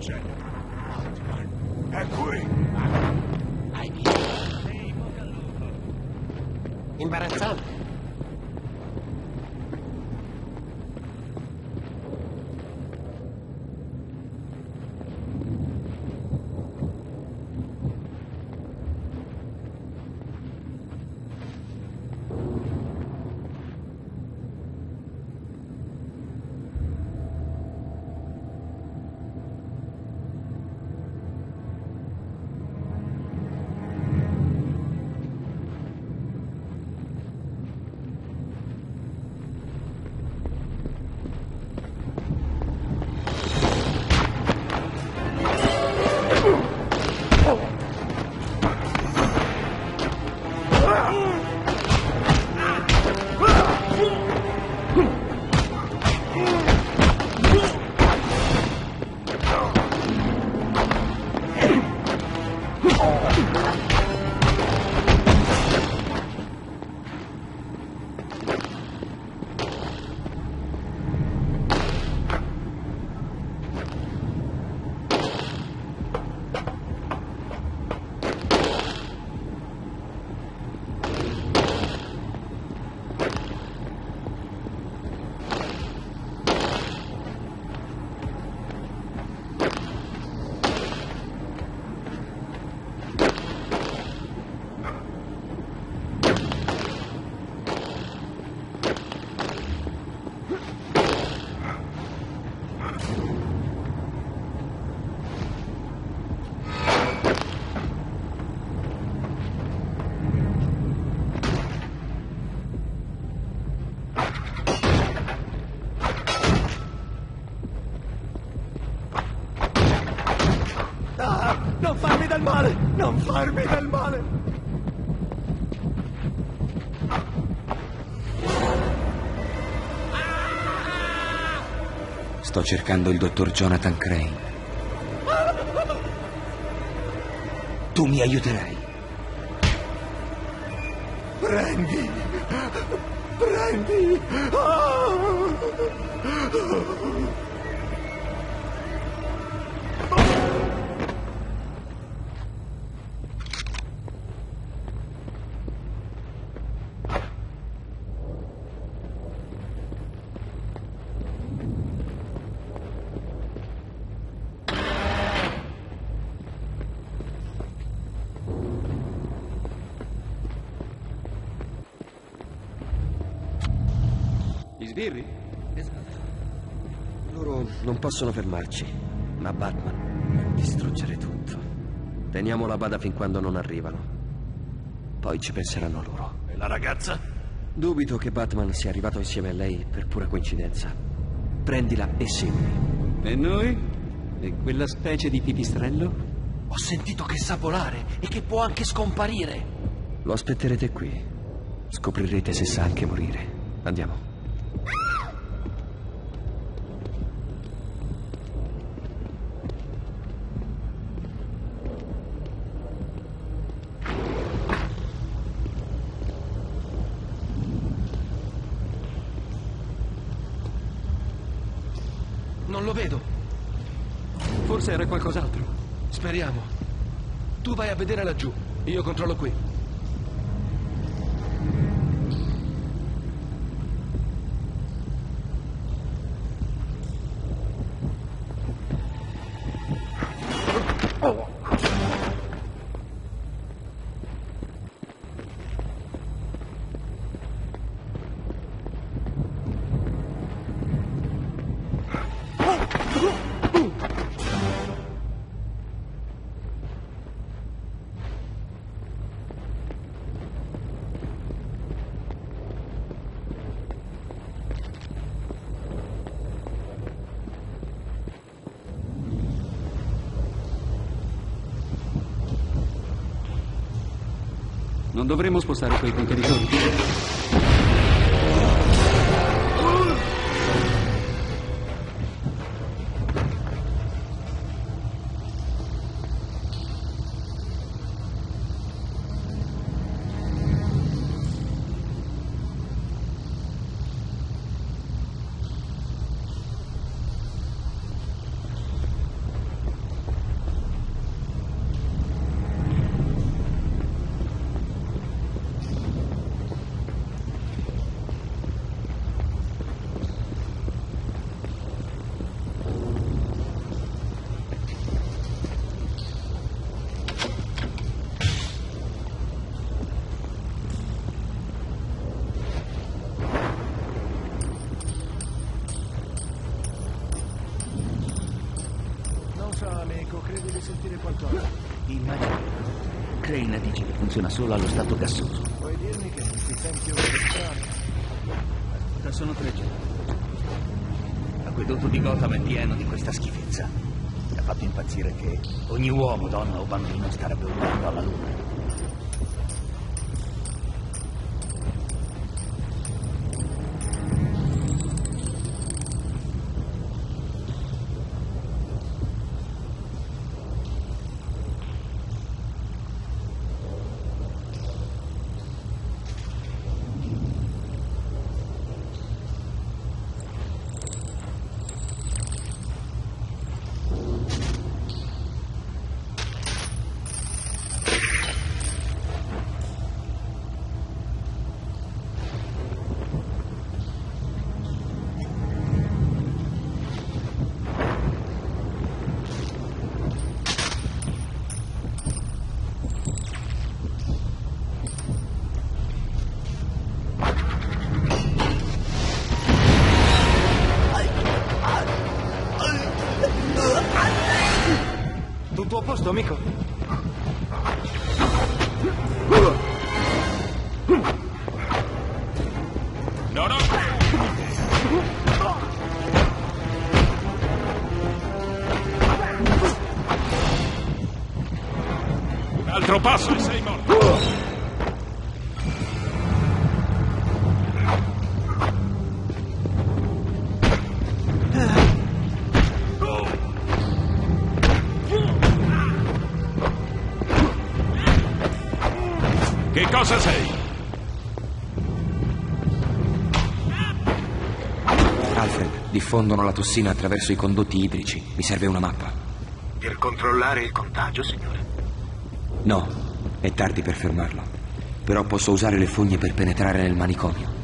succede? Batman è qui! Hai visto? Imbarazzante. 哼 non farmi del male! Non farmi del male! Sto cercando il dottor Jonathan Crane. Tu mi aiuterai. Prendi! Prendi! Ah! Sbirri? Loro non possono fermarci, ma Batman può distruggere tutto. Teniamo la bada fin quando non arrivano. Poi ci penseranno loro. E la ragazza? Dubito che Batman sia arrivato insieme a lei per pura coincidenza. Prendila e seguimi. E noi? E quella specie di pipistrello? Ho sentito che sa volare e che può anche scomparire. Lo aspetterete qui. Scoprirete se sa anche morire. Andiamo. Non lo vedo. Forse era qualcos'altro. Speriamo. Tu vai a vedere laggiù. Io controllo qui. Non dovremmo spostare quei contenitori? Funziona solo allo stato gassoso. Puoi dirmi che non ti senti? Da sono tre giorni. L'acquedotto di Gotham è pieno di questa schifezza. Mi ha fatto impazzire che ogni uomo, donna o bambino starebbe urlando alla luna. Posto, amico? No, no! Un altro passo e sei morto! Cosa sei? Alfred, diffondono la tossina attraverso i condotti idrici. Mi serve una mappa. Per controllare il contagio, signore. No, è tardi per fermarlo. Però posso usare le fogne per penetrare nel manicomio.